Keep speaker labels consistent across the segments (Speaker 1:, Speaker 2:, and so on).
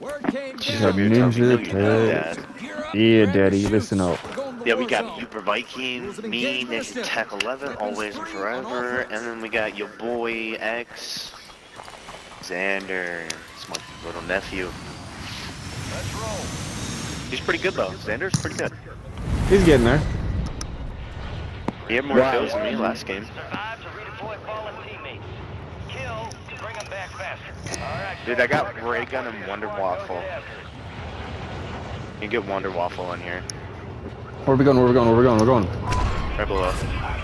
Speaker 1: Word came
Speaker 2: She's
Speaker 1: down.
Speaker 2: a
Speaker 3: You tell me, no,
Speaker 2: ninja
Speaker 3: you know
Speaker 2: tag.
Speaker 3: that.
Speaker 1: Gear up,
Speaker 2: Yeah, daddy, listen up.
Speaker 1: We're going to the
Speaker 3: Yeah, we got
Speaker 1: zone.
Speaker 3: Yooper Viking, me,
Speaker 1: engagement are
Speaker 3: Ninja. Tech 11, always and
Speaker 1: free on all
Speaker 3: forever, and then we got your boy X, Xander, it's my little nephew. He's pretty good though. Xander's pretty good.
Speaker 2: He's getting there.
Speaker 3: He had more
Speaker 4: Wow.
Speaker 3: kills than me last game.
Speaker 5: Survive to redeploy fallen teammates. Kill to bring them back faster. All right.
Speaker 3: Dude, I got Ray Gun and Wonder Waffle.
Speaker 5: get after it.
Speaker 3: You can get Wonder Waffle in here,
Speaker 2: Where we going? Where we going? Where we going? We're going.
Speaker 3: right below.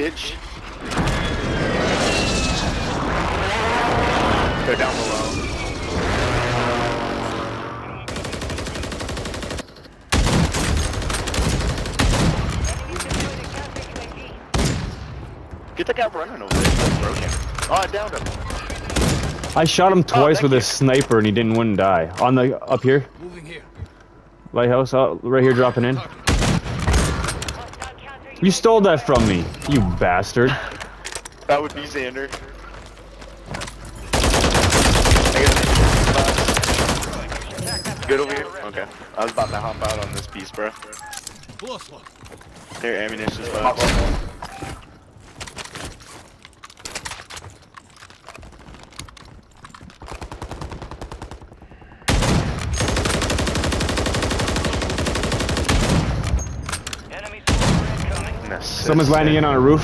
Speaker 3: Bitch. They're down below. Get the guy running over there. That's broken. Oh, I downed him.
Speaker 2: I shot him oh, twice
Speaker 3: thank
Speaker 2: with
Speaker 3: you.
Speaker 2: a sniper and he didn't wouldn't die. On the up here,
Speaker 1: Moving here.
Speaker 2: lighthouse, oh, right here, dropping in. You stole that from me, you bastard.
Speaker 3: That would be Xander. Good over here? Okay. I was about to hop out on this piece, bro.
Speaker 1: Blow slow.
Speaker 3: Here,
Speaker 2: Someone's landing in
Speaker 3: there.
Speaker 2: on a roof.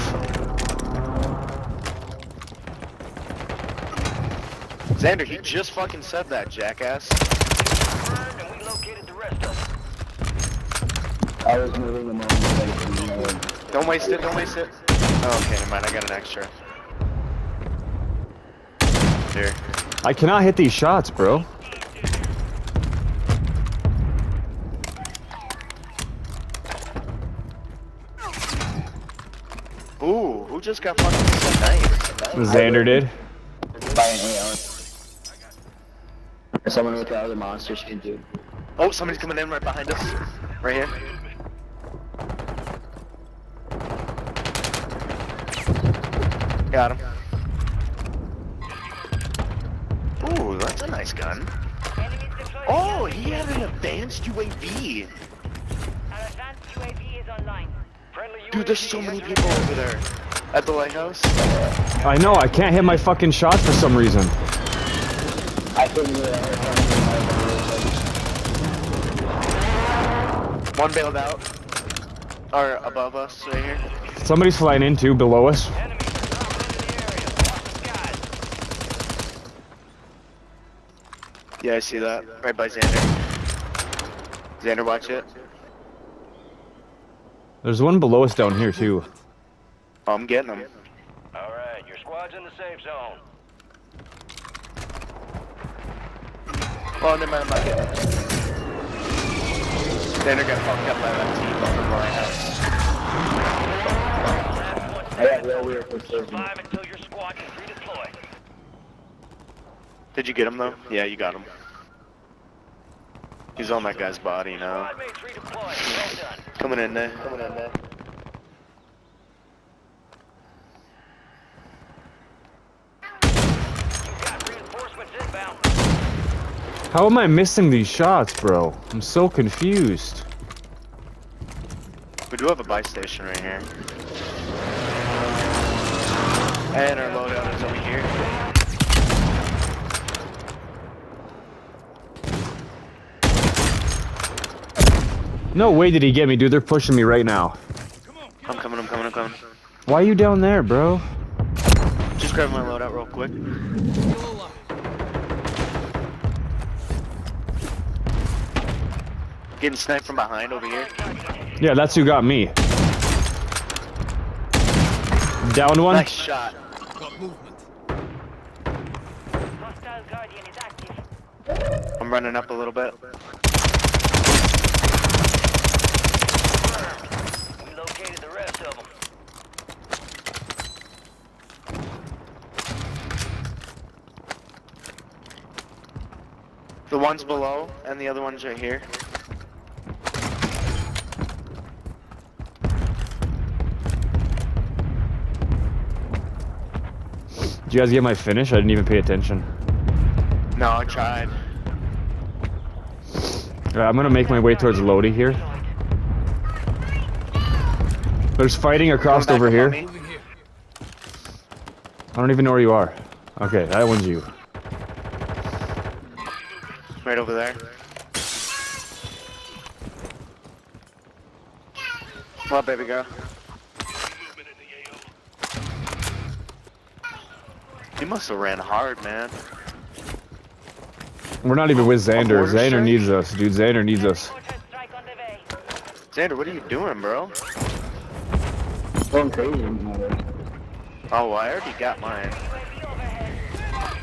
Speaker 3: Xander, he just fucking said that, jackass.
Speaker 5: Burned and we located the rest of them.
Speaker 4: I was moving them on the
Speaker 3: Don't waste it, don't waste it. Oh, okay, never mind, I got an extra. Here.
Speaker 2: I cannot hit these shots, bro.
Speaker 3: Ooh, who just got fucking nice?
Speaker 2: Xander did.
Speaker 4: by an AR. Or someone with the other monsters can do.
Speaker 3: Oh, somebody's coming in right behind us. Right here. Got him. Ooh, that's a nice gun. Oh, he had an advanced UAV.
Speaker 5: Our advanced UAV is online. Friendly
Speaker 3: Dude, there's so many people over there. At the lighthouse.
Speaker 2: I know, I can't hit my fucking shots for some reason.
Speaker 4: I couldn't
Speaker 3: One bailed out. Or above us, right here.
Speaker 2: Somebody's flying in too, below us.
Speaker 5: Enemies are dropping into the area. Watch the skies.
Speaker 3: Yeah, I see that. Right by Xander. Xander, watch it.
Speaker 2: There's one below us down here too.
Speaker 3: I'm getting them.
Speaker 5: All right, your squad's in the safe zone.
Speaker 3: Oh, never mind, I'm not getting him. Xander got fucked up by that team up in the lighthouse.
Speaker 5: Last one
Speaker 4: I got
Speaker 5: standing.
Speaker 4: real weird for certain.
Speaker 5: Survive until your squad can redeploy.
Speaker 3: Did you get him though? Yeah, you got him. He's on that guy's body now.
Speaker 5: Squad mates redeployed. Well done.
Speaker 3: Coming in there. Coming in there.
Speaker 5: You've got reinforcements inbound.
Speaker 2: How am I missing these shots, bro? I'm so confused.
Speaker 3: We do have a buy station right here. And our loadout is over here.
Speaker 2: No way did he get me, dude. They're pushing me right now.
Speaker 3: I'm coming, I'm coming, I'm coming.
Speaker 2: Why are you down there, bro?
Speaker 3: Just grab my loadout real quick. Getting sniped from behind over here.
Speaker 2: Yeah, that's who got me. Down one.
Speaker 3: Nice shot.
Speaker 1: Got movement.
Speaker 5: Hostile Guardian is active.
Speaker 3: I'm running up a little bit.
Speaker 5: We located the rest of them.
Speaker 3: The one's below, and the other one's right here.
Speaker 2: Did you guys get my finish? I didn't even pay attention.
Speaker 3: No, I tried.
Speaker 2: Uh, I'm gonna make my way towards Lodi here. There's fighting across over
Speaker 3: up on
Speaker 2: here.
Speaker 3: me.
Speaker 1: Moving here.
Speaker 2: I don't even know where you are. Okay, that one's you.
Speaker 3: Right over there. Come on, baby girl. You must have ran hard, man.
Speaker 2: We're not even with Xander. Xander
Speaker 3: strike?
Speaker 2: needs us, dude. Xander needs us.
Speaker 5: Mortar strike on the way.
Speaker 3: Xander, what are you doing, bro?
Speaker 4: Going crazy.
Speaker 3: Oh, well, I already got mine.
Speaker 5: UAV overhead.
Speaker 4: I'm not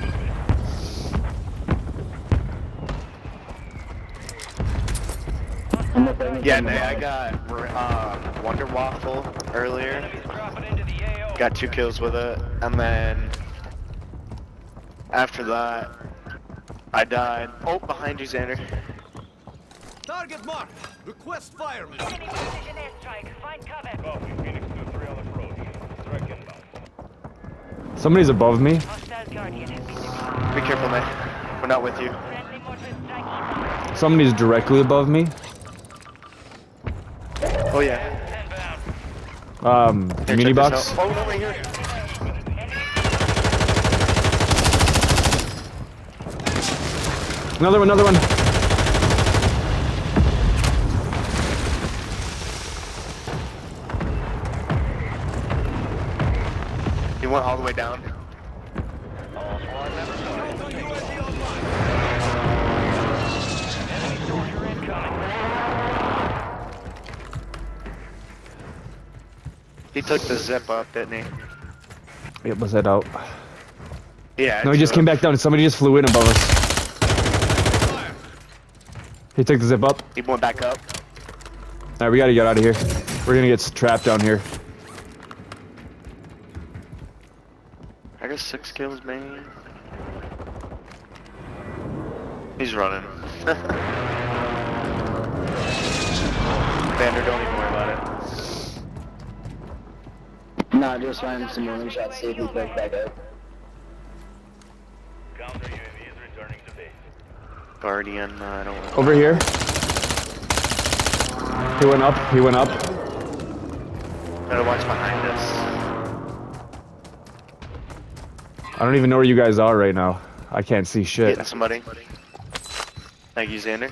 Speaker 4: playing
Speaker 3: Yeah,
Speaker 4: with
Speaker 3: Nay, I got um, Wonder Waffle earlier.
Speaker 5: Enemies dropping into the AO.
Speaker 3: Got two kills with it, and then after that, I died. Oh, behind you, Xander.
Speaker 1: Target marked. Request fireman.
Speaker 5: Enemy precision airstrike. Find cover.
Speaker 6: Copy, Phoenix 2-3 on approach. Strike inbound.
Speaker 2: Somebody's above me.
Speaker 5: Hostile Guardian has been deployed.
Speaker 3: Be careful, Nay. We're not with you.
Speaker 5: Friendly mortar strike inbound.
Speaker 2: Somebody's directly above me.
Speaker 3: Oh yeah.
Speaker 2: Um,
Speaker 3: Here,
Speaker 2: mini box.
Speaker 3: out. Oh no, right here.
Speaker 2: Another one, another one.
Speaker 3: He went all the way down. He took the zip up, didn't he?
Speaker 2: Yep, let's head out.
Speaker 3: Yeah.
Speaker 2: No, he just came back down. Somebody just flew in above us.
Speaker 1: Fire.
Speaker 2: He took the zip up.
Speaker 3: He went back up.
Speaker 2: Alright, we gotta get out of here. We're gonna get trapped down here.
Speaker 3: I got six kills, man. He's running. Vander, don't even worry
Speaker 4: Nah, just find some morning shots, see if he picks back up.
Speaker 6: Counter UAV is returning to base.
Speaker 3: Guardian, uh, I don't know.
Speaker 2: Over here. He went up. He went up.
Speaker 3: Gotta watch behind us.
Speaker 2: I don't even know where you guys are right now. I can't see shit.
Speaker 3: Hitting somebody. Thank you, Xander.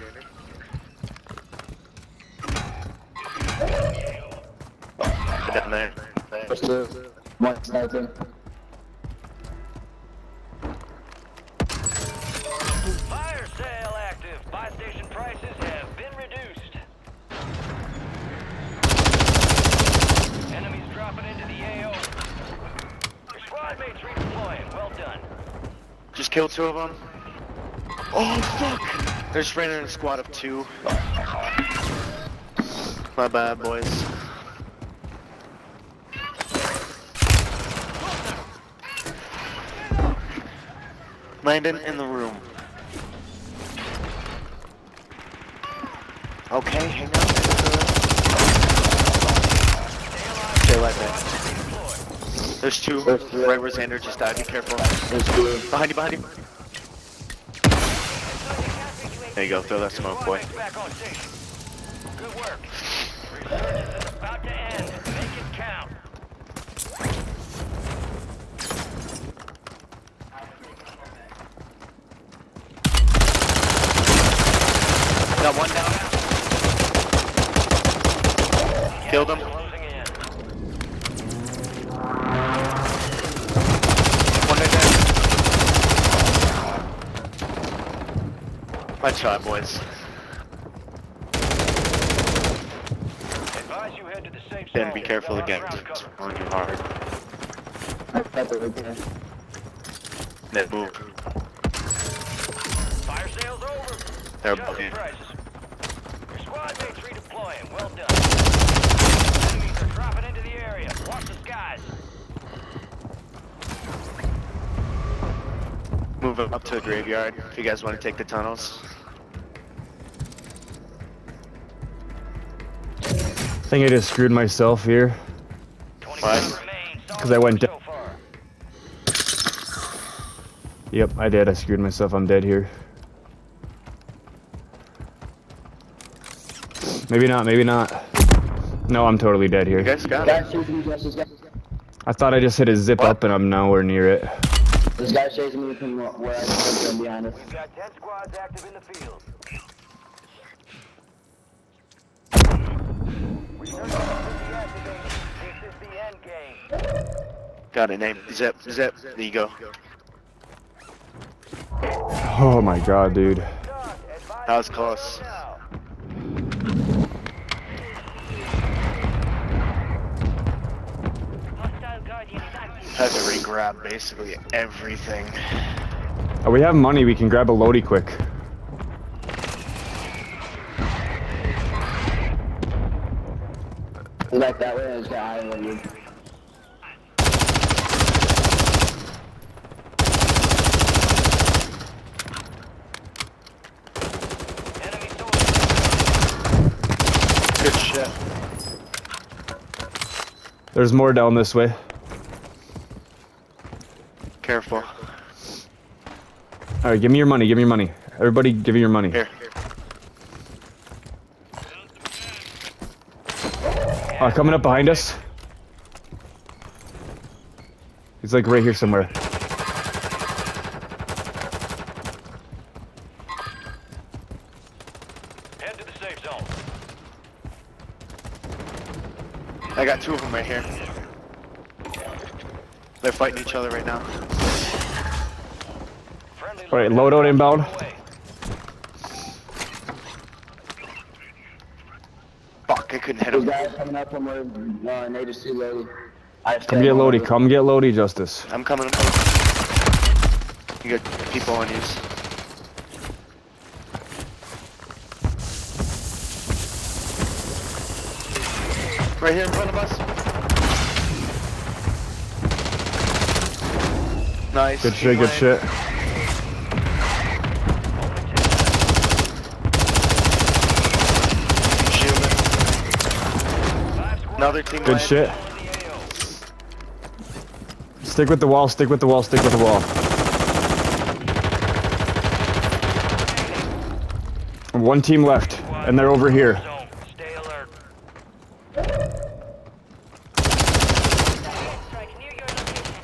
Speaker 4: Sniping.
Speaker 5: Fire sale active. Buy station prices have been reduced. Enemies dropping into the AO. Squad mates redeploying. Well done.
Speaker 3: Just killed two of them. Oh, fuck! They're just ran in a squad of two. My bad, boys. Landon in the room. Okay, hang on. Stay alive, man. There's two.
Speaker 4: There's three.
Speaker 3: Right where Xander just died. Be careful.
Speaker 4: There's two.
Speaker 3: Behind you, behind you. There you go. Throw that smoke, boy.
Speaker 5: Back on station. Good work. Resurgence is about to end. Make it count.
Speaker 3: Got one down. Killed him. One dead. Nice shot, boys.
Speaker 5: Advise you head to the safe
Speaker 3: Then be careful again. It's on you hard.
Speaker 4: I got the right there.
Speaker 3: Net move.
Speaker 5: Fire sales over.
Speaker 3: They're above you.
Speaker 5: Your squad mates redeploying. Well done. Enemies are dropping into the area. Watch the skies.
Speaker 3: Move up to the graveyard if you guys want to take the tunnels.
Speaker 2: I think I just screwed myself here.
Speaker 5: 25
Speaker 3: What?
Speaker 5: remain.
Speaker 2: 'Cause I went
Speaker 5: so far.
Speaker 2: Yep, I did. I screwed myself. I'm dead here. Maybe not. Maybe not. No, I'm totally dead
Speaker 3: You
Speaker 2: here.
Speaker 3: guys got it.
Speaker 4: Guys me, Justice. Guys.
Speaker 2: I thought I just hit a zip
Speaker 3: What?
Speaker 2: up and I'm nowhere near it.
Speaker 4: This guy's chasing me from where I came from behind us.
Speaker 5: We've got 10 squads active in the field. Resurgence is deactivated. This is the end game.
Speaker 3: Got a name. Zip, zip. There you go.
Speaker 2: Oh my god, dude.
Speaker 5: Done.
Speaker 3: That was close. Had to re-grab basically everything.
Speaker 2: Oh, we have money. We can grab a loady quick.
Speaker 4: Like that way, I just got out of you.
Speaker 5: Enemy soldier.
Speaker 3: Good shit.
Speaker 2: There's more down this way.
Speaker 3: Careful.
Speaker 2: All right, give me your money. Give me your money. Everybody, give me your money.
Speaker 3: Here.
Speaker 2: Uh, coming up behind us. He's like right here somewhere.
Speaker 5: Head to the safe zone.
Speaker 3: I got two of them right here. They're fighting each other right now.
Speaker 5: Friendly
Speaker 2: All right,
Speaker 5: loadout
Speaker 2: loadout inbound.
Speaker 3: Fuck, I couldn't hit
Speaker 4: Those
Speaker 3: him.
Speaker 4: guys coming up from where uh, Nate is too low. I
Speaker 2: Come get
Speaker 4: one
Speaker 2: Lodi. Come get Lodi, Justice.
Speaker 3: I'm coming. I'm coming. You got people on you. Right here in front of us. Nice.
Speaker 2: Good
Speaker 3: Keep
Speaker 2: shit. Good
Speaker 3: playing.
Speaker 2: shit.
Speaker 3: Shielding.
Speaker 5: Five squads
Speaker 3: Another team.
Speaker 2: Good shit.
Speaker 5: in the AO.
Speaker 2: Stick with the wall. Stick with the wall. Stick with the wall. One team left, and they're over here.
Speaker 5: Zone. Stay alert. Strike near your location.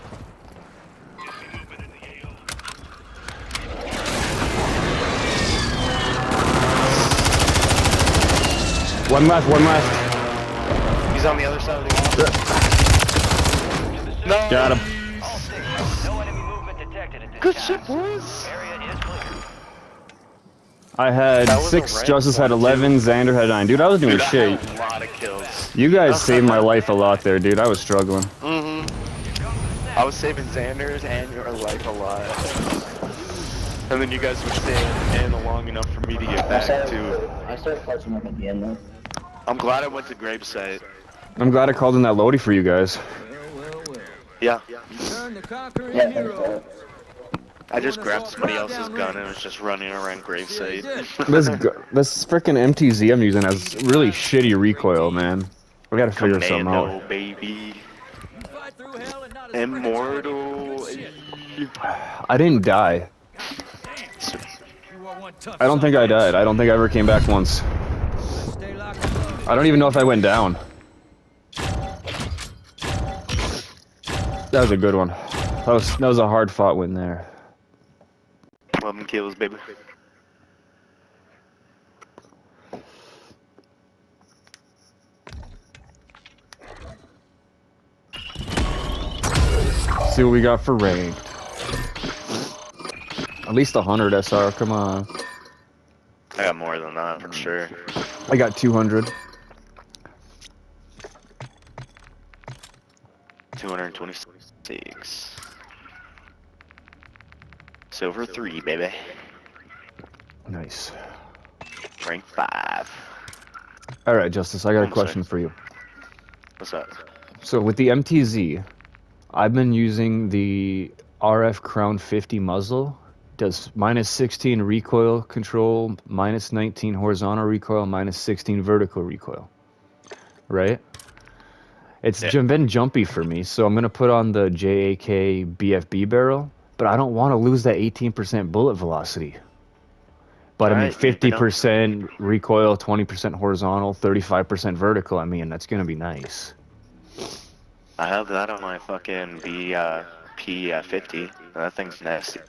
Speaker 2: One left. One left.
Speaker 3: He's on the other side of the wall. No.
Speaker 2: Got him.
Speaker 5: No enemy movement detected at this
Speaker 3: Good shit, boys.
Speaker 5: Area is clear.
Speaker 2: I had
Speaker 3: That was a
Speaker 2: six. Justice had
Speaker 3: one, too.
Speaker 2: eleven. Xander had nine. Dude, I was doing
Speaker 3: Dude,
Speaker 2: shit.
Speaker 3: a lot of kills.
Speaker 2: You guys saved my life a lot there, dude. I was struggling.
Speaker 3: Mm-hmm. I was saving Xander's and your life a lot. And then you guys were staying in long enough for me to get
Speaker 4: I
Speaker 3: back
Speaker 4: started,
Speaker 3: to.
Speaker 4: I started clutching up at the end though.
Speaker 3: I'm glad I went to gravesite.
Speaker 2: I'm glad I called in that Lodi for you guys.
Speaker 3: Yeah.
Speaker 4: Yeah.
Speaker 3: I just grabbed somebody else's gun and was just running around gravesite.
Speaker 2: This gu- this freaking MTZ I'm using has really shitty recoil, man. We gotta figure something out.
Speaker 3: Commando, baby. Immortal.
Speaker 2: I didn't die. I don't think I died. I don't think I ever came back once. I don't even know if I went down. That was a good one. That was that was a hard fought win there.
Speaker 3: 11 kills, baby.
Speaker 2: See what we got for ranked. At least a hundred SR. Come on.
Speaker 3: I got more than that for sure.
Speaker 2: I got 200.
Speaker 3: 226. Silver 3, baby.
Speaker 2: Nice.
Speaker 3: Rank 5.
Speaker 2: All right, Justice. I got a
Speaker 3: I'm sorry.
Speaker 2: question for you.
Speaker 3: What's up?
Speaker 2: So with the MTZ, I've been using the RF Crown 50 muzzle, does minus 16 recoil control, minus 19 horizontal recoil, minus 16 vertical recoil. Right? It's
Speaker 3: Yeah.
Speaker 2: been jumpy for me, so I'm gonna put on the JAK BFB barrel, but I don't want to lose that 18% bullet velocity. But I mean,
Speaker 3: Alright,
Speaker 2: 50% recoil, 20% horizontal, 35% vertical. I mean, that's gonna be nice.
Speaker 3: I have that on my fucking B uh, P uh, 50. That thing's nasty.